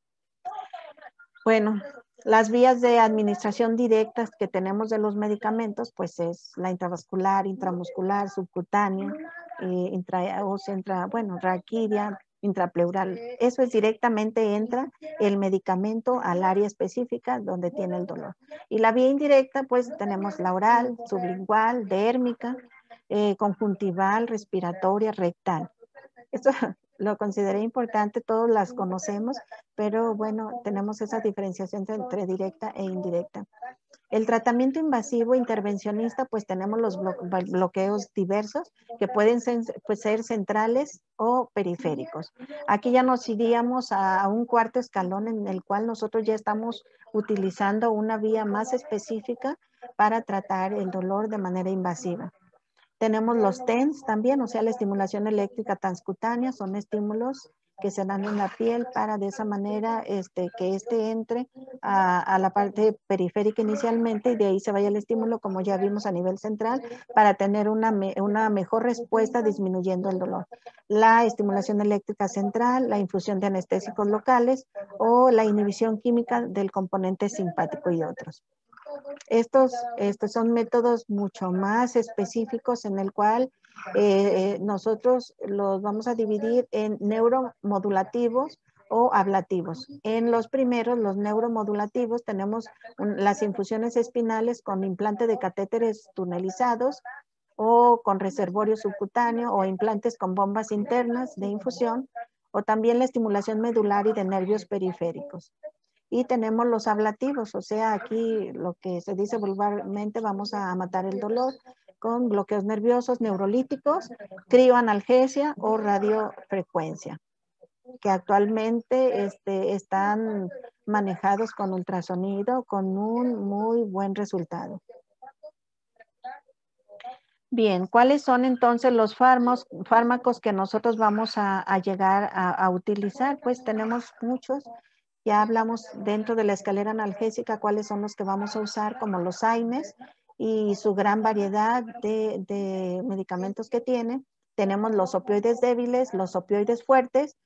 Bueno, Las vías de administración directas que tenemos de los medicamentos, pues es la intravascular, intramuscular, subcutánea, eh, intra, o intra, bueno, raquidia, intrapleural. Eso es directamente entra el medicamento al área específica donde tiene el dolor. Y la vía indirecta, pues tenemos la oral, sublingual, dérmica, eh, conjuntival, respiratoria, rectal. Esto lo consideré importante, todos las conocemos, pero bueno, tenemos esa diferenciación entre directa e indirecta. El tratamiento invasivo intervencionista, pues tenemos los bloqueos diversos que pueden ser, pues, ser, centrales o periféricos. Aquí ya nos iríamos a, un cuarto escalón en el cual nosotros ya estamos utilizando una vía más específica para tratar el dolor de manera invasiva. Tenemos los TENS también, o sea, la estimulación eléctrica transcutánea, son estímulos que se dan en la piel para de esa manera este, que éste entre a, la parte periférica inicialmente y de ahí se vaya el estímulo, como ya vimos a nivel central, para tener una, una mejor respuesta disminuyendo el dolor. La estimulación eléctrica central, la infusión de anestésicos locales o la inhibición química del componente simpático y otros. Estos, estos son métodos mucho más específicos en el cual eh, eh, nosotros los vamos a dividir en neuromodulativos o ablativos. En los primeros, los neuromodulativos, tenemos las infusiones espinales con implante de catéteres tunelizados o con reservorio subcutáneo o implantes con bombas internas de infusión o también la estimulación medular y de nervios periféricos. Y tenemos los ablativos, o sea, aquí lo que se dice vulgarmente, vamos a matar el dolor con bloqueos nerviosos, neurolíticos, crioanalgesia o radiofrecuencia, que actualmente este, están manejados con ultrasonido con un muy buen resultado. Bien, ¿cuáles son entonces los fármacos, fármacos que nosotros vamos a, llegar a, utilizar? Pues tenemos muchos. Ya hablamos dentro de la escalera analgésica cuáles son los que vamos a usar, como los AINES, y su gran variedad de, medicamentos que tiene. Tenemos los opioides débiles, los opioides fuertes,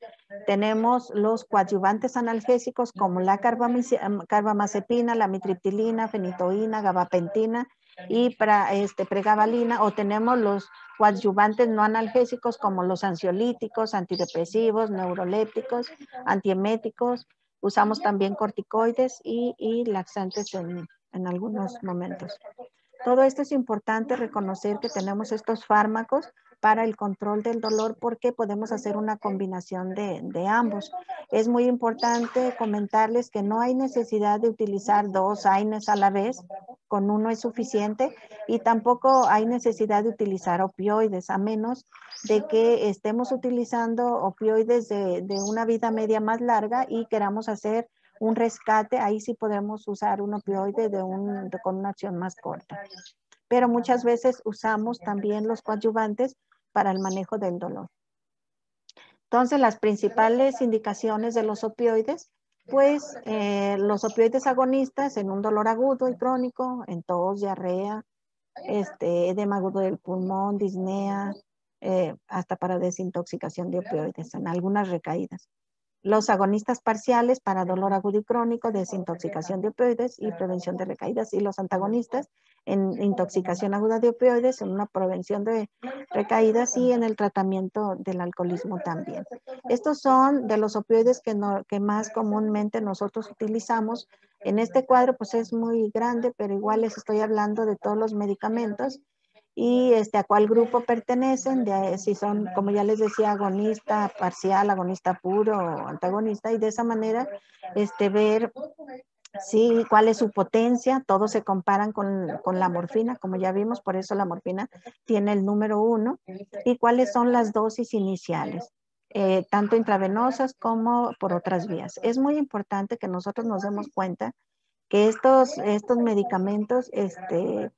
tenemos los coadyuvantes analgésicos como la carbamazepina, la mitriptilina, fenitoína, gabapentina y para, este, pregabalina, o tenemos los coadyuvantes no analgésicos como los ansiolíticos, antidepresivos, neurolépticos, antieméticos. Usamos también corticoides y, laxantes en algunos momentos. Todo esto es importante reconocer que tenemos estos fármacos para el control del dolor porque podemos hacer una combinación de, ambos. Es muy importante comentarles que no hay necesidad de utilizar dos AINES a la vez, con uno es suficiente y tampoco hay necesidad de utilizar opioides a menos de que estemos utilizando opioides de, de una vida media más larga y queramos hacer un rescate, ahí sí podemos usar un opioide de un, con una acción más corta. Pero muchas veces usamos también los coadyuvantes para el manejo del dolor. Entonces, las principales indicaciones de los opioides, pues eh, los opioides agonistas en un dolor agudo y crónico, en tos, diarrea, este, edema agudo del pulmón, disnea, eh, hasta para desintoxicación de opioides en algunas recaídas los agonistas parciales para dolor agudo y crónico, desintoxicación de opioides y prevención de recaídas, y los antagonistas en intoxicación aguda de opioides, en una prevención de recaídas y en el tratamiento del alcoholismo también. Estos son de los opioides que, que más comúnmente nosotros utilizamos. En este cuadro pues es muy grande, pero igual les estoy hablando de todos los medicamentos y este, a cuál grupo pertenecen, de, si son, como ya les decía, agonista parcial, agonista puro o antagonista, y de esa manera este, ver si, cuál es su potencia, todos se comparan con, con, la morfina, como ya vimos, por eso la morfina tiene el número uno, y cuáles son las dosis iniciales. Eh, tanto intravenosas como por otras vías. Es muy importante que nosotros nos demos cuenta que estos, estos medicamentos este,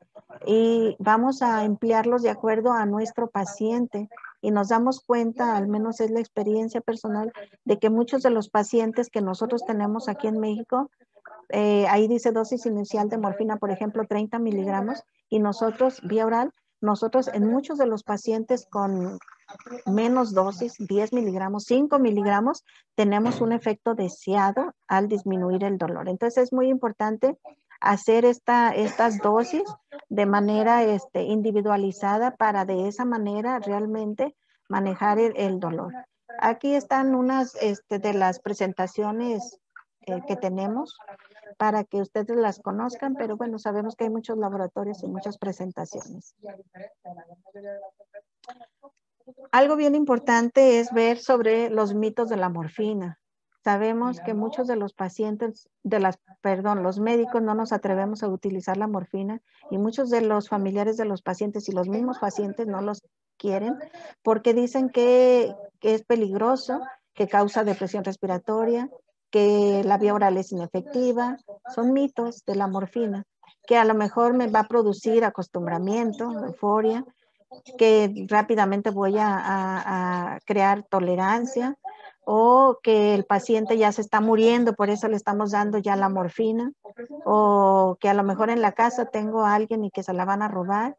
y vamos a emplearlos de acuerdo a nuestro paciente. Y nos damos cuenta, al menos es la experiencia personal, de que muchos de los pacientes que nosotros tenemos aquí en México, eh, ahí dice dosis inicial de morfina, por ejemplo, 30 miligramos, y nosotros, vía oral, nosotros en muchos de los pacientes con, menos dosis, 10 miligramos, 5 miligramos, tenemos un efecto deseado al disminuir el dolor. Entonces es muy importante hacer esta, estas dosis de manera este, individualizada para de esa manera realmente manejar el, dolor. Aquí están unas este, de las presentaciones eh, que tenemos para que ustedes las conozcan, pero bueno, sabemos que hay muchos laboratorios y muchas presentaciones. Algo bien importante es ver sobre los mitos de la morfina. Sabemos que muchos de los pacientes, de las, perdón, los médicos no nos atrevemos a utilizar la morfina y muchos de los familiares de los pacientes y los mismos pacientes no los quieren porque dicen que, que es peligroso, que causa depresión respiratoria, que la vía oral es inefectiva. Son mitos de la morfina que a lo mejor me va a producir acostumbramiento, euforia, que rápidamente voy a, crear tolerancia o que el paciente ya se está muriendo, por eso le estamos dando ya la morfina, o que a lo mejor en la casa tengo a alguien y que se la van a robar,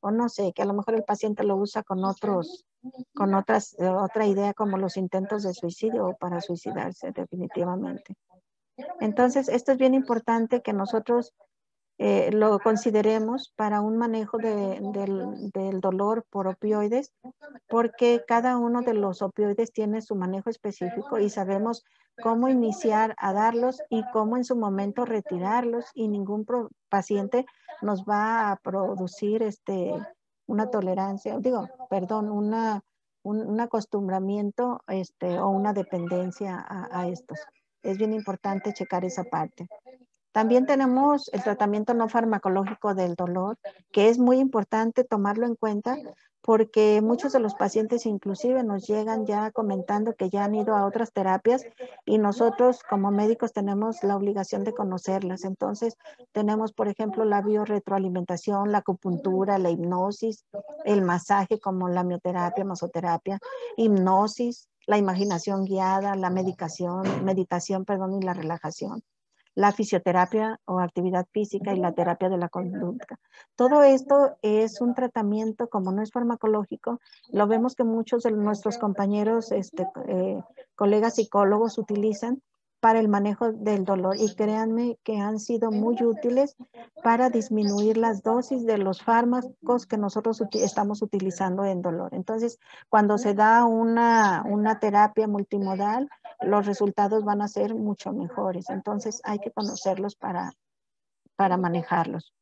o no sé, que a lo mejor el paciente lo usa con otros, con otras, otra idea como los intentos de suicidio o para suicidarse definitivamente. Entonces, esto es bien importante que nosotros eh, lo consideremos para un manejo del, dolor por opioides, porque cada uno de los opioides tiene su manejo específico y sabemos cómo iniciar a darlos y cómo en su momento retirarlos y ningún paciente nos va a producir este, una tolerancia, digo, perdón, una, un, acostumbramiento este, o una dependencia a, a estos. Es bien importante checar esa parte. También tenemos el tratamiento no farmacológico del dolor, que es muy importante tomarlo en cuenta porque muchos de los pacientes inclusive nos llegan ya comentando que ya han ido a otras terapias y nosotros como médicos tenemos la obligación de conocerlas. Entonces tenemos, por ejemplo, la biorretroalimentación, la acupuntura, la hipnosis, el masaje como la mioterapia, masoterapia, hipnosis, la imaginación guiada, la medicación, meditación, perdón, y la relajación la fisioterapia o actividad física y la terapia de la conducta. Todo esto es un tratamiento, como no es farmacológico, lo vemos que muchos de nuestros compañeros, este, eh, colegas psicólogos utilizan para el manejo del dolor y créanme que han sido muy útiles para disminuir las dosis de los fármacos que nosotros estamos utilizando en dolor. Entonces, cuando se da una, una terapia multimodal, los resultados van a ser mucho mejores. Entonces, hay que conocerlos para, para manejarlos.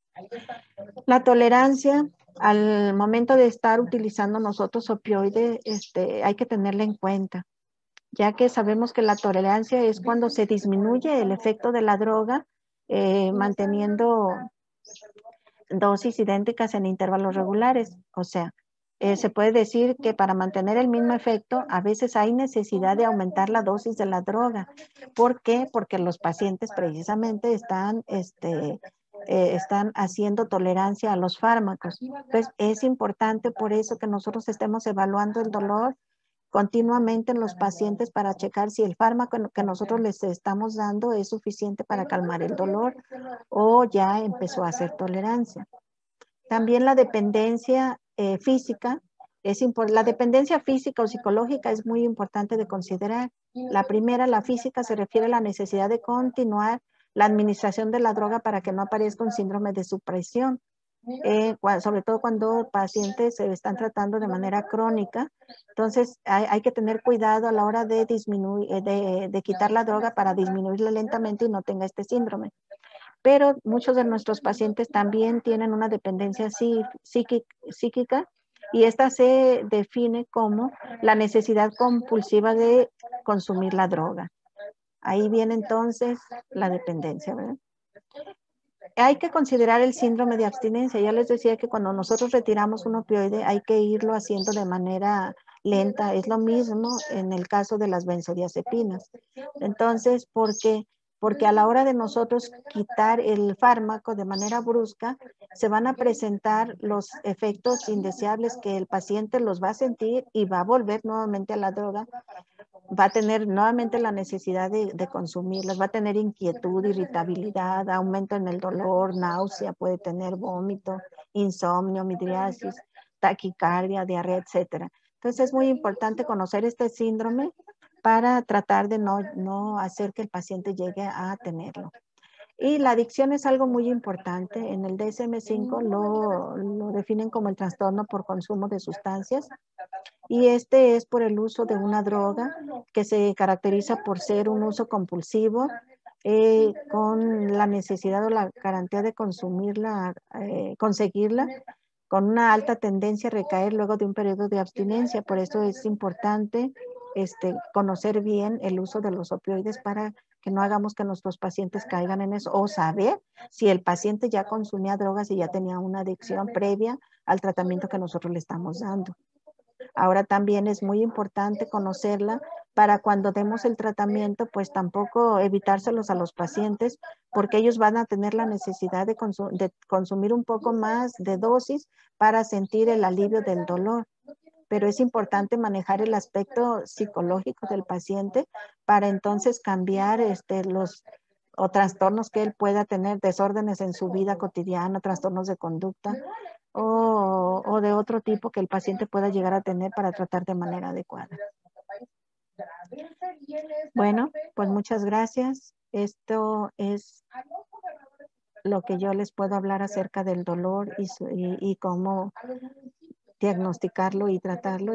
La tolerancia al momento de estar utilizando nosotros opioides, este, hay que tenerla en cuenta ya que sabemos que la tolerancia es cuando se disminuye el efecto de la droga eh, manteniendo dosis idénticas en intervalos regulares. O sea, eh, se puede decir que para mantener el mismo efecto, a veces hay necesidad de aumentar la dosis de la droga. ¿Por qué? Porque los pacientes precisamente están, este, eh, están haciendo tolerancia a los fármacos. Entonces, es importante por eso que nosotros estemos evaluando el dolor continuamente en los pacientes para checar si el fármaco que nosotros les estamos dando es suficiente para calmar el dolor o ya empezó a hacer tolerancia. También la dependencia eh, física, es la dependencia física o psicológica es muy importante de considerar. La primera, la física, se refiere a la necesidad de continuar la administración de la droga para que no aparezca un síndrome de supresión. Eh, sobre todo cuando pacientes se están tratando de manera crónica. Entonces, hay, que tener cuidado a la hora de disminuir, eh, de, quitar la droga para disminuirla lentamente y no tenga este síndrome. Pero muchos de nuestros pacientes también tienen una dependencia psíquica y esta se define como la necesidad compulsiva de consumir la droga. Ahí viene entonces la dependencia, ¿verdad? Hay que considerar el síndrome de abstinencia. Ya les decía que cuando nosotros retiramos un opioide hay que irlo haciendo de manera lenta. Es lo mismo en el caso de las benzodiazepinas. Entonces, ¿por qué? Porque a la hora de nosotros quitar el fármaco de manera brusca, se van a presentar los efectos indeseables que el paciente los va a sentir y va a volver nuevamente a la droga va a tener nuevamente la necesidad de, consumirlas, va a tener inquietud, irritabilidad, aumento en el dolor, náusea, puede tener vómito, insomnio, midriasis, taquicardia, diarrea, etcétera. Entonces es muy importante conocer este síndrome para tratar de no, no hacer que el paciente llegue a tenerlo. Y la adicción es algo muy importante. En el DSM-5 lo, lo, definen como el trastorno por consumo de sustancias. Y este es por el uso de una droga que se caracteriza por ser un uso compulsivo, eh, con la necesidad o la garantía de consumirla, eh, conseguirla, con una alta tendencia a recaer luego de un periodo de abstinencia. Por eso es importante este, conocer bien el uso de los opioides para que no hagamos que nuestros pacientes caigan en eso o saber si el paciente ya consumía drogas y ya tenía una adicción previa al tratamiento que nosotros le estamos dando. Ahora también es muy importante conocerla para cuando demos el tratamiento, pues tampoco evitárselos a los pacientes porque ellos van a tener la necesidad de, de consumir un poco más de dosis para sentir el alivio del dolor pero es importante manejar el aspecto psicológico del paciente para entonces cambiar este, los o trastornos que él pueda tener, desórdenes en su vida cotidiana, trastornos de conducta o, o de otro tipo que el paciente pueda llegar a tener para tratar de manera adecuada. Bueno, pues muchas gracias. Esto es lo que yo les puedo hablar acerca del dolor y, y, y cómo diagnosticarlo y tratarlo.